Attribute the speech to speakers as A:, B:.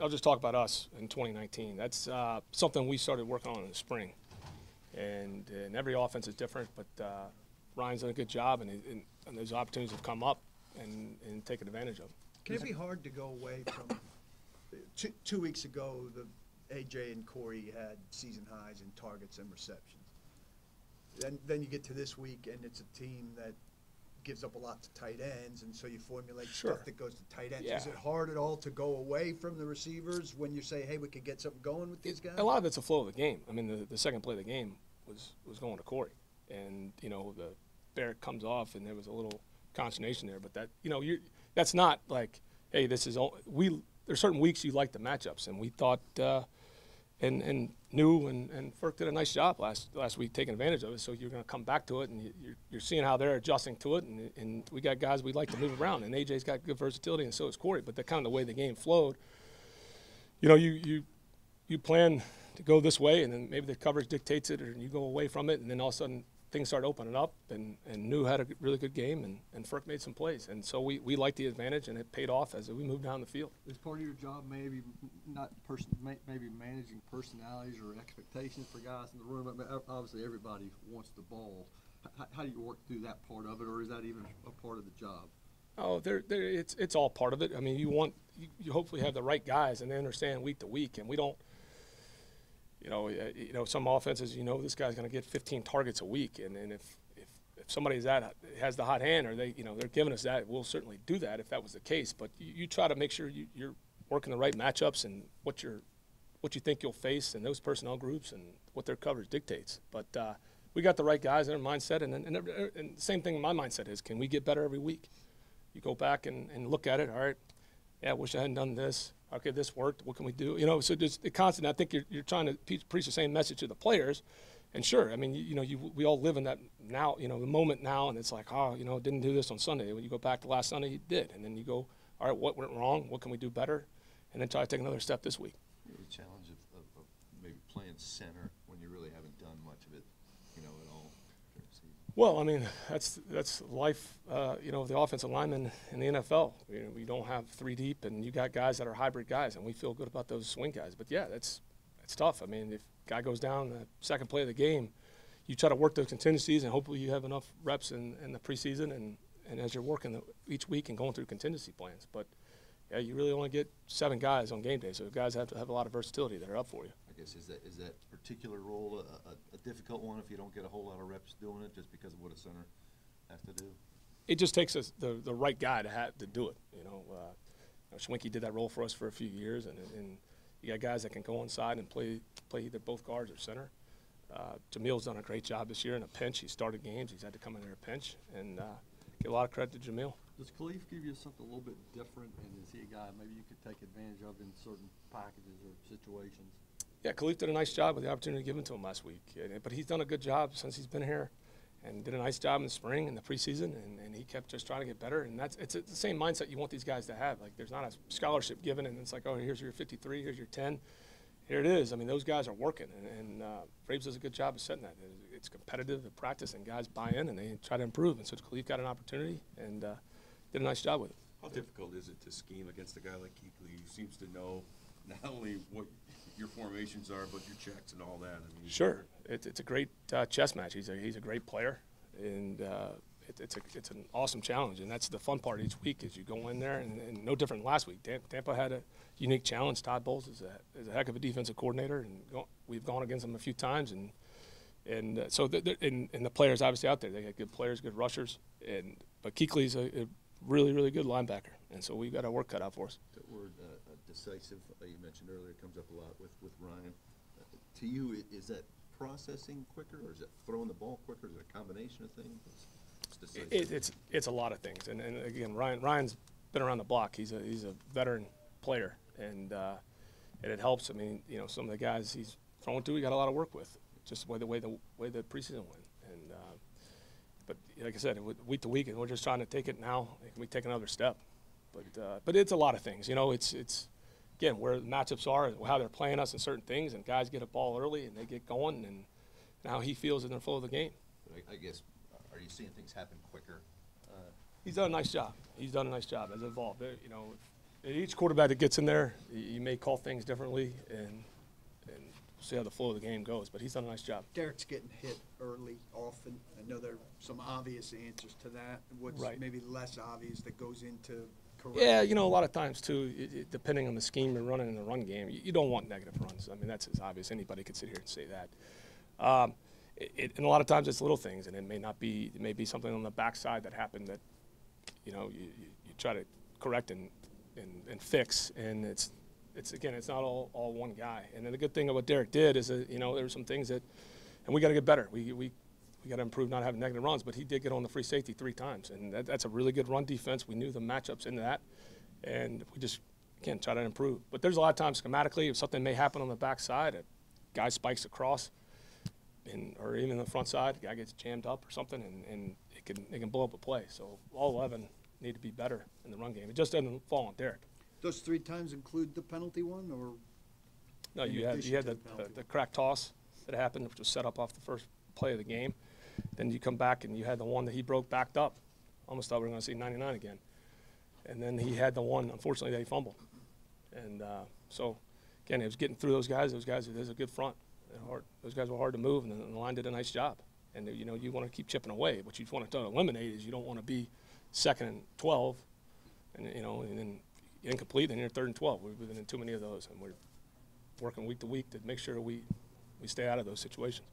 A: I'll just talk about us in 2019. That's uh, something we started working on in the spring, and and every offense is different. But uh, Ryan's done a good job, and, and, and those opportunities have come up, and and taken advantage of.
B: Can it be hard to go away from, two, two weeks ago, the AJ and Corey had season highs in targets and receptions. Then, then you get to this week and it's a team that gives up a lot to tight ends, and so you formulate
A: Sure.
B: stuff that goes to tight ends. Is it hard at all to go away from the receivers when you say, hey, we could get something going with these guys?
A: A lot of it's a flow of the game. I mean, the, the second play of the game was was going to Corey, and you know the Barrett comes off, and there was a little consternation there. But that you know you that's not like, hey, this is all we. There's certain weeks you like the matchups, and we thought, uh, and and knew, and and Ferk did a nice job last last week taking advantage of it. So you're going to come back to it, and you, you're you're seeing how they're adjusting to it, and and we got guys we'd like to move around, and AJ's got good versatility, and so is Corey. But the kind of the way the game flowed, you know, you you you plan to go this way, and then maybe the coverage dictates it, or you go away from it, and then all of a sudden things started opening up, and and New had a really good game, and and Ferk made some plays, and so we we liked the advantage, and it paid off as we moved down the field.
C: Is part of your job maybe not person, maybe managing personalities or expectations for guys in the room? I mean, obviously, everybody wants the ball. H- How do you work through that part of it, or is that even a part of the job?
A: Oh, there, there, it's it's all part of it. I mean, you want you, you hopefully have the right guys, and they understand week to week, and we don't. You know, uh, you know, some offenses, you know, this guy's going to get 15 targets a week, and, and if, if if somebody's that has the hot hand, or they, you know, they're giving us that, we'll certainly do that if that was the case. But you, you try to make sure you, you're working the right matchups and what you're, what you think you'll face, and those personnel groups, and what their coverage dictates. But uh, we got the right guys in our mindset, and and, and, and same thing in my mindset is, can we get better every week? you go back and, and look at it. All right, yeah, I wish I hadn't done this. Okay, this worked. What can we do? You know, so just the constant. I think you're, you're trying to preach the same message to the players. And sure, I mean, you, you know, you, we all live in that now, you know, the moment now, and it's like, oh, you know, didn't do this on Sunday. When you go back to last Sunday, you did, and then you go, all right, what went wrong? What can we do better? And then try to take another step this week.
D: The challenge of, of, of maybe playing center when you really haven't done much of it, you know, at all. during the season.
A: Well, I mean, that's that's life. Uh, you know, the offensive lineman in the NFL. You we don't have three deep, and you got guys that are hybrid guys, and we feel good about those swing guys. But yeah, that's that's tough. I mean, if guy goes down the second play of the game, you try to work those contingencies, and hopefully you have enough reps in, in the preseason and and as you're working the, each week and going through contingency plans. But yeah, you really only get seven guys on game day, so guys have to have a lot of versatility that are up for you.
D: I guess, is that, is that particular role a, a, a difficult one if you don't get a whole lot of reps doing it, just because of what a center has to do?
A: it just takes us the, the right guy to have to do it. You know, uh, you know, Schwenke did that role for us for a few years, and, and you got guys that can go inside and play play either both guards or center. Uh, Jamil's done a great job this year in a pinch. He started games. He's had to come in there a pinch, and uh, give a lot of credit to Jamil.
C: Does Kalif give you something a little bit different, and is he a guy maybe you could take advantage of in certain packages or situations?
A: Yeah, Kalif did a nice job with the opportunity given to him last week. But he's done a good job since he's been here and did a nice job in the spring and the preseason. And, and he kept just trying to get better. And that's it's the same mindset you want these guys to have. Like, there's not a scholarship given, and it's like, oh, here's your 53, here's your 10. Here it is. I mean, those guys are working. And, and uh, Vrabes does a good job of setting that. It's- competitive at practice, and guys buy in and they try to improve. And so Kalif got an opportunity and uh, did a nice job with it.
E: How difficult is it to scheme against a guy like Kuechly who seems to know not only what your formations are, but your checks and all that? I mean,
A: Sure, it, it's a great uh, chess match. He's a he's a great player, and uh, it, it's a it's an awesome challenge. And that's the fun part each week is you go in there and, and no different than last week. Tam- Tampa had a unique challenge. Todd Bowles is a is a heck of a defensive coordinator, and go, we've gone against him a few times. And and uh, so the, the, and, and the players obviously out there, they got good players, good rushers, and but Kuechly's a, a really really good linebacker, and so we've got our work cut out for us.
D: That word uh, decisive, uh, you mentioned earlier, comes up a lot with, with Ryan. Uh, To you, is that processing quicker, or is it throwing the ball quicker, is it a combination of things? It's.
A: It, it's it's a lot of things, and, and again, Ryan Ryan's been around the block. He's a he's a veteran player, and uh, and it helps. I mean, you know, some of the guys he's thrown to, he got a lot of work with. Just the way the way the way the preseason went, and uh, but like I said, week to week, and we're just trying to take it now. We take another step? But uh, but it's a lot of things. You know, it's it's again where the matchups are, how they're playing us in certain things, and guys get a ball early and they get going, and, and how he feels in the flow of the game.
D: I, I guess, are you seeing things happen quicker? Uh,
A: He's done a nice job. He's done a nice job. Has evolved. You know, each quarterback that gets in there, you may call things differently, and and see how the flow of the game goes. But he's done a nice job.
B: Derrick's getting hit early, often. I know there are some obvious answers to that. What's
A: Right.
B: maybe less obvious that goes into correct?
A: Yeah, you know, a lot of times too, it, it, depending on the scheme you're running in the run game, you, you don't want negative runs. I mean, that's as obvious. Anybody could sit here and say that. Um, it, and a lot of times it's little things, and it may not be. It may be something on the backside that happened that, you know, you, you, you try to correct and, and, and fix, and it's it's again, it's not all, all one guy. And then the good thing about Derrick did is that you know there were some things that, and we got to get better. We we we got to improve not having negative runs, but he did get on the free safety three times, and that, that's a really good run defense. We knew the matchups into that, and we just again try to improve. But there's a lot of times schematically, if something may happen on the backside, a guy spikes across, and or even the front side, guy gets jammed up or something, and, and it can it can blow up a play. So all 11 need to be better in the run game. It just doesn't fall on Derrick.
B: Those three times include the penalty one, or?
A: No,
B: In
A: you had
B: addition
A: you had
B: to
A: the,
B: the
A: the,
B: penalty.
A: the crack toss that happened, which was set up off the first play of the game. Then you come back and you had the one that he broke backed up. Almost thought we were going to see 99 again. And then he had the one, unfortunately, that he fumbled. And uh, so, again, it was getting through those guys. Those guys, there's a good front. They're hard. Those guys were hard to move, and the, and the line did a nice job. And you know, you want to keep chipping away. What you want to eliminate is you don't want to be second and 12, and you know, and then incomplete, and you're third and 12. We've been in too many of those, and we're working week to week to make sure we, we stay out of those situations.